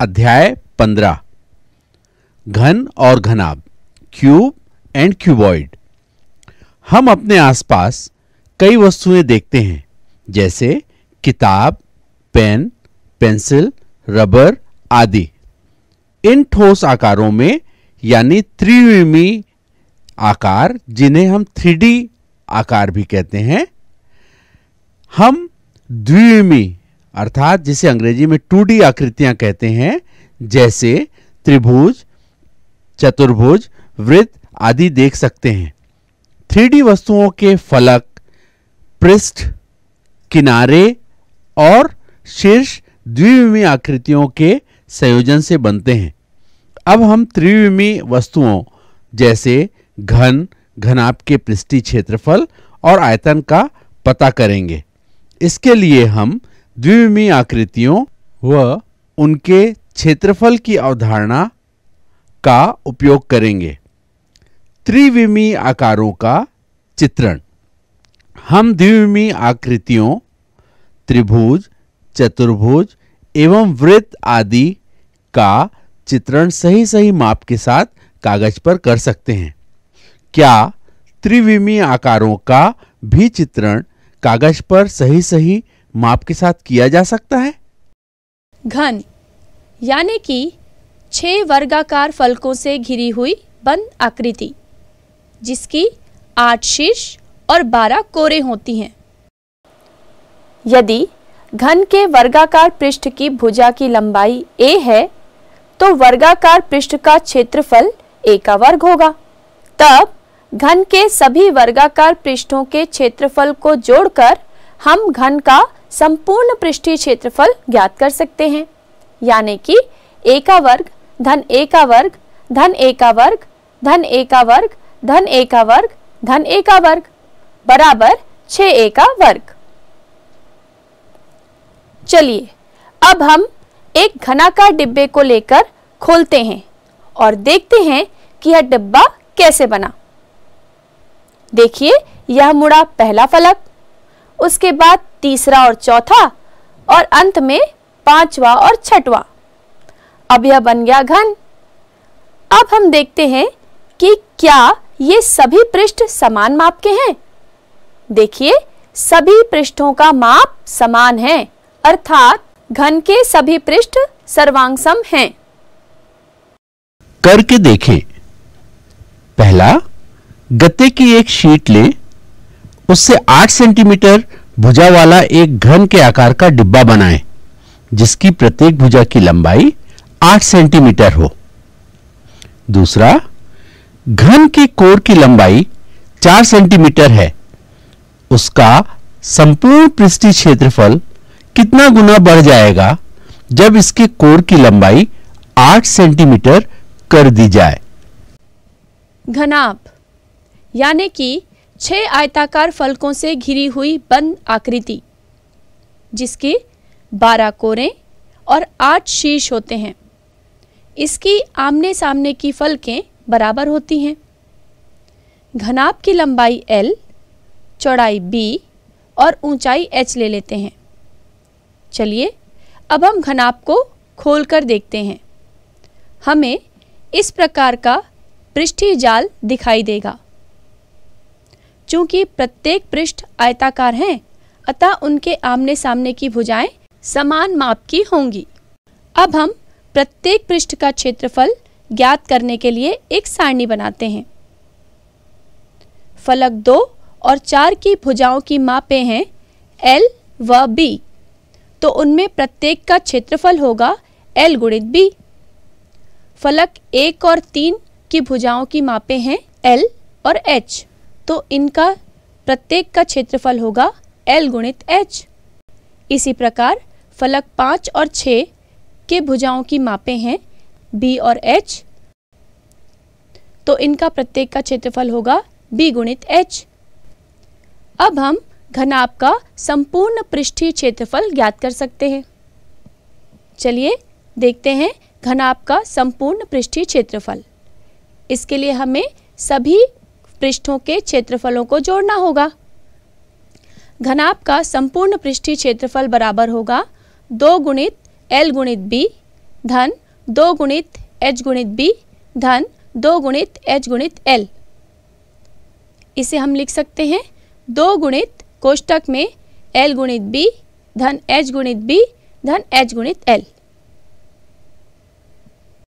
अध्याय पंद्रह। घन और घनाभ, क्यूब एंड क्यूबॉइड। हम अपने आसपास कई वस्तुएँ देखते हैं, जैसे किताब, पेन, पेंसिल, रबर आदि। इन ठोस आकारों में, यानी त्रिविमी आकार, जिन्हें हम थ्री आकार भी कहते हैं, हम द्विविमी अर्थात जिसे अंग्रेज़ी में टू डी आकृतियाँ कहते हैं, जैसे त्रिभुज, चतुर्भुज, वृत्त आदि देख सकते हैं। थ्री वस्तुओं के फलक, पृष्ठ, किनारे और शीर्ष द्विविमी आकृतियों के संयोजन से बनते हैं। अब हम त्रिविमी वस्तुओं, जैसे घन घनाप के पृष्ठी क्षेत्रफल और आयतन का पता करेंगे। इसके लिए हम द्विविमी आकृतियों व उनके क्षेत्रफल की अवधारणा का उपयोग करेंगे। त्रिविमी आकारों का चित्रण। हम द्विविमी आकृतियों, त्रिभुज, चतुर्भुज एवं वृत्त आदि का चित्रण सही सही माप के साथ कागज़ पर कर सकते हैं। क्या त्रिविमी आकारों का भी चित्रण कागज़ पर सही सही माप के साथ किया जा सकता है? घन, यानी कि छह वर्गाकार फलकों से घिरी हुई बंद आकृति, जिसकी आठ शीर्ष और बारह कोरे होती हैं। यदि घन के वर्गाकार पृष्ठ की भुजा की लंबाई a है तो वर्गाकार पृष्ठ का क्षेत्रफल a का वर्ग होगा। तब घन के सभी वर्गाकार पृष्ठों के क्षेत्रफल को जोड़कर हम घन का संपूर्ण पृष्ठीय क्षेत्रफल ज्ञात कर सकते हैं। यानी कि a का वर्ग, धन a का वर्ग, धन a का वर्ग, धन a का वर्ग, धन a का वर्ग, धन a का वर्ग, बराबर 6a का वर्ग। चलिए, अब हम एक घनाकार डिब्बे को लेकर खोलते हैं और देखते हैं कि यह डिब्बा कैसे बना। देखिए, यह मुड़ा पहला फलक उसके बाद तीसरा और चौथा, और अंत में पांचवा और छठवा। अब यह बन गया घन। अब हम देखते हैं कि क्या ये सभी पृष्ठ समान माप के हैं? देखिए, सभी पृष्ठों का माप समान है, अर्थात घन के सभी पृष्ठ सर्वांगसम हैं। करके देखें। पहला, गत्ते की एक शीट ले। उससे 8 सेंटीमीटर भुजा वाला एक घन के आकार का डिब्बा बनाएँ, जिसकी प्रत्येक भुजा की लंबाई 8 सेंटीमीटर हो। दूसरा, घन के कोर की लंबाई 4 सेंटीमीटर है। उसका संपूर्ण पृष्ठीय क्षेत्रफल कितना गुना बढ़ जाएगा जब इसके कोर की लंबाई 8 सेंटीमीटर कर दी जाए? घनाभ, यानी कि छह आयताकार फलकों से घिरी हुई बंद आकृति जिसके बारह कोरे और आठ शीर्ष होते हैं। इसकी आमने सामने की फलकें बराबर होती हैं। घनाभ की लंबाई L, चौड़ाई B और ऊंचाई H ले लेते हैं। चलिए अब हम घनाभ को खोलकर देखते हैं। हमें इस प्रकार का पृष्ठीय जाल दिखाई देगा। चूँकि प्रत्येक पृष्ठ आयताकार हैं, अतः उनके आमने सामने की भुजाएँ समान माप की होंगी। अब हम प्रत्येक पृष्ठ का क्षेत्रफल ज्ञात करने के लिए एक सारणी बनाते हैं। फलक दो और चार की भुजाओं की मापें हैं, L व B तो उनमें प्रत्येक का क्षेत्रफल होगा L गुणित B फलक एक और तीन की भुजाओं की मापें हैं, L और H तो इनका प्रत्येक का क्षेत्रफल होगा L गुणित एच इसी प्रकार फलक पाँच और छ के भुजाओं की मापें हैं B और H तो इनका प्रत्येक का क्षेत्रफल होगा B गुणित एच अब हम घनाभ का संपूर्ण पृष्ठीय क्षेत्रफल ज्ञात कर सकते हैं। चलिए देखते हैं घनाभ का संपूर्ण पृष्ठीय क्षेत्रफल। इसके लिए हमें सभी पृष्ठों के क्षेत्रफलों को जोड़ना होगा। घनाभ का संपूर्ण पृष्ठीय क्षेत्रफल बराबर होगा दो गुणित एल गुणित बी धन, दो गुणित एच गुणित बी धन, दो गुणित एच गुणित एल। इसे हम लिख सकते हैं, दो गुणित कोष्टक में एल गुणित बी धन, एच गुणित बी धन, एच गुणित एल।